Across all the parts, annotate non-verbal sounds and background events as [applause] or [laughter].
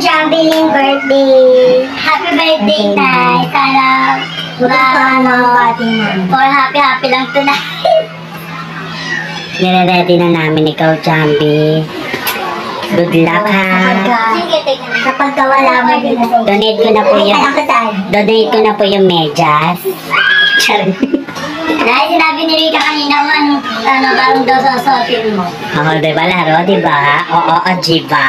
Jambiling birthday. Happy birthday, Nay. Sana ma, ano, for happy-happy lang tonight. [laughs] Nire-ready na namin ikaw, Jambi. Good luck, ha? Kapag ka wala mo din Donate ko na po yung... Alam ko saan. Donate ko na po yung medyas. Charing. Dahil sinabi ni Rika kanina mo, anong, ano, anong daw susuotin mo. Oo, di ba, laro, di ba? Oo, oo, di ba?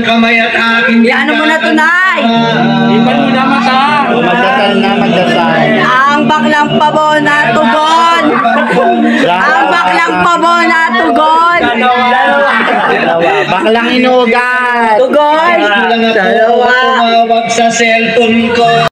ang kamay at aking Yan mo na tunay. Magdasal na, magdasal. Ang baklang pabo na tugon. Ang baklang pabo na tugon. Dalawa. Baklang inugat. Tugon. Dalawa. tumawag sa cellphone ko